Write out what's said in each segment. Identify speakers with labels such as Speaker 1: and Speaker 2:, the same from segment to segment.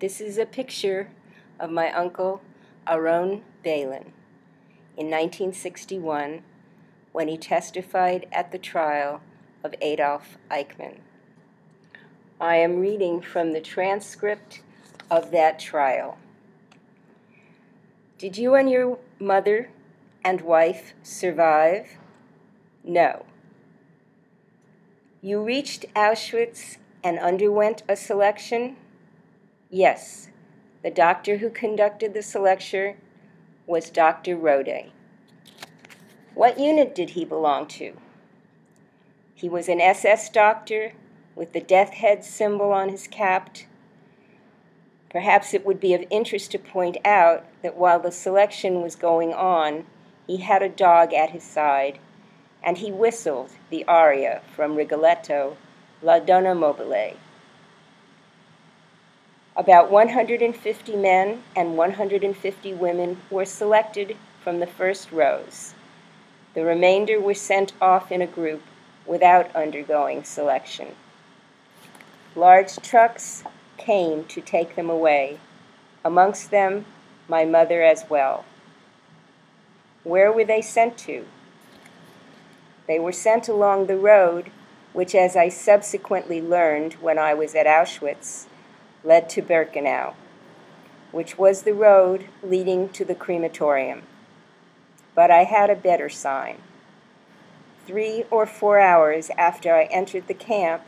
Speaker 1: This is a picture of my uncle Aaron Beilin in 1961 when he testified at the trial of Adolf Eichmann. I am reading from the transcript of that trial. Did you and your mother and wife survive? No. You reached Auschwitz and underwent a selection? Yes. The doctor who conducted this selection was Dr. Rohde. What unit did he belong to? He was an SS doctor with the death head symbol on his cap. Perhaps it would be of interest to point out that while the selection was going on, he had a dog at his side, and he whistled the aria from Rigoletto, La Donna Mobile. About 150 men and 150 women were selected from the first rows. The remainder were sent off in a group without undergoing selection. Large trucks came to take them away, amongst them my mother as well. Where were they sent to? They were sent along the road, which, as I subsequently learned when I was at Auschwitz, led to Birkenau, which was the road leading to the crematorium. But I had a better sign. Three or four hours after I entered the camp,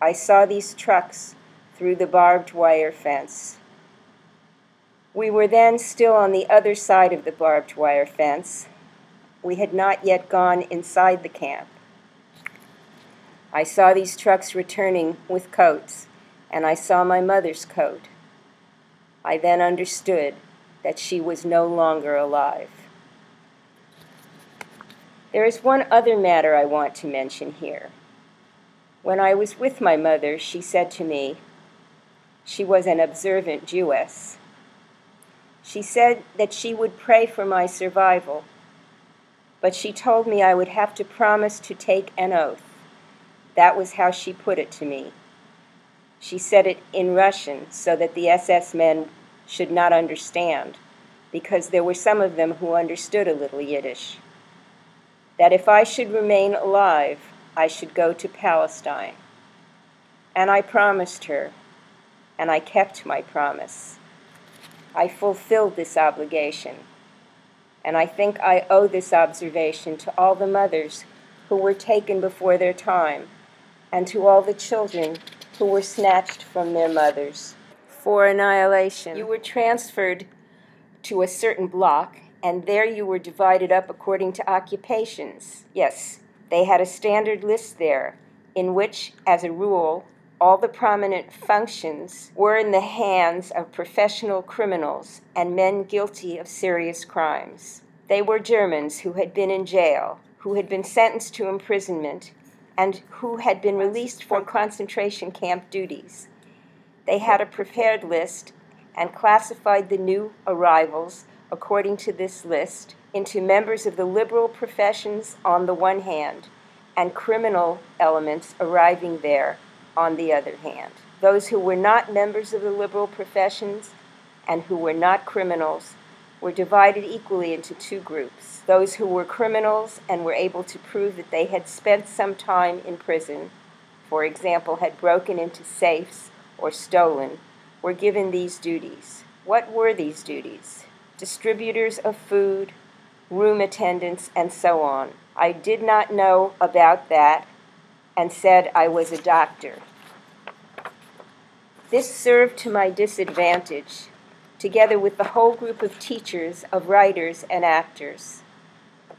Speaker 1: I saw these trucks through the barbed wire fence. We were then still on the other side of the barbed wire fence. We had not yet gone inside the camp. I saw these trucks returning with coats, and I saw my mother's coat. I then understood that she was no longer alive. There is one other matter I want to mention here. When I was with my mother, she said to me, she was an observant Jewess. She said that she would pray for my survival, but she told me I would have to promise to take an oath. That was how she put it to me. She said it in Russian so that the SS men should not understand, because there were some of them who understood a little Yiddish that if I should remain alive, I should go to Palestine. And I promised her, and I kept my promise. I fulfilled this obligation, and I think I owe this observation to all the mothers who were taken before their time, and to all the children who were snatched from their mothers for annihilation. You were transferred to a certain block and there you were divided up according to occupations. Yes, they had a standard list there, in which, as a rule, all the prominent functions were in the hands of professional criminals and men guilty of serious crimes. They were Germans who had been in jail, who had been sentenced to imprisonment, and who had been released for concentration camp duties. They had a prepared list and classified the new arrivals according to this list, into members of the liberal professions on the one hand, and criminal elements arriving there on the other hand. Those who were not members of the liberal professions and who were not criminals were divided equally into two groups. Those who were criminals and were able to prove that they had spent some time in prison, for example, had broken into safes or stolen, were given these duties. What were these duties? distributors of food, room attendants, and so on. I did not know about that and said I was a doctor. This served to my disadvantage, together with the whole group of teachers, of writers, and actors.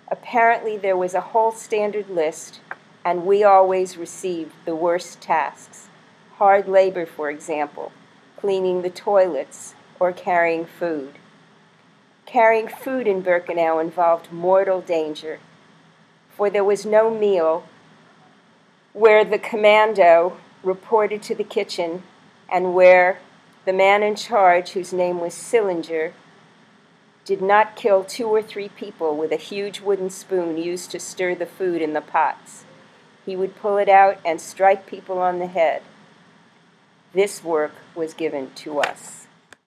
Speaker 1: Apparently, there was a whole standard list, and we always received the worst tasks hard labor, for example, cleaning the toilets, or carrying food. Carrying food in Birkenau involved mortal danger, for there was no meal where the commando reported to the kitchen and where the man in charge, whose name was Schillinger, did not kill two or three people with a huge wooden spoon used to stir the food in the pots. He would pull it out and strike people on the head. This work was given to us.